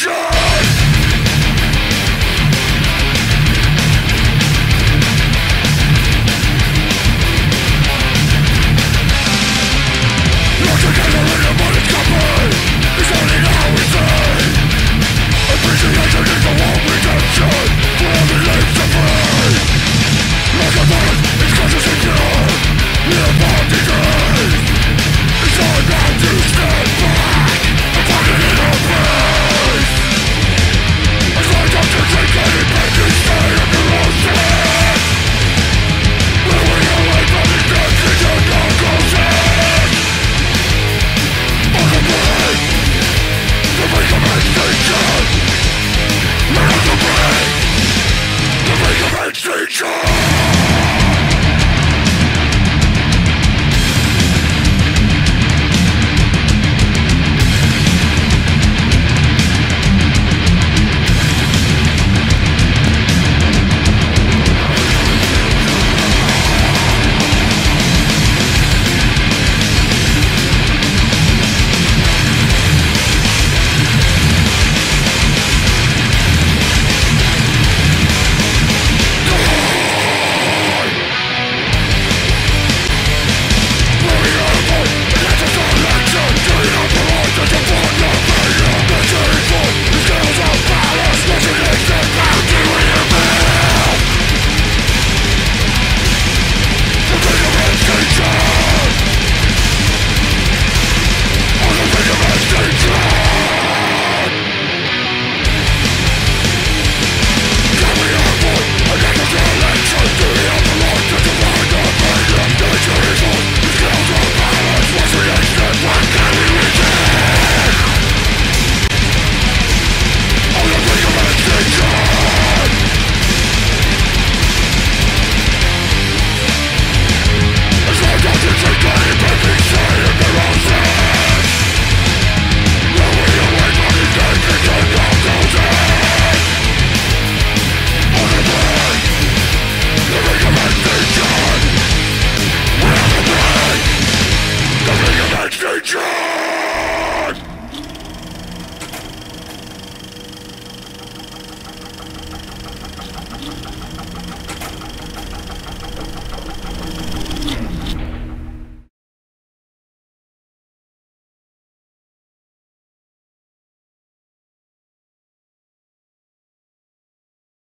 Joe!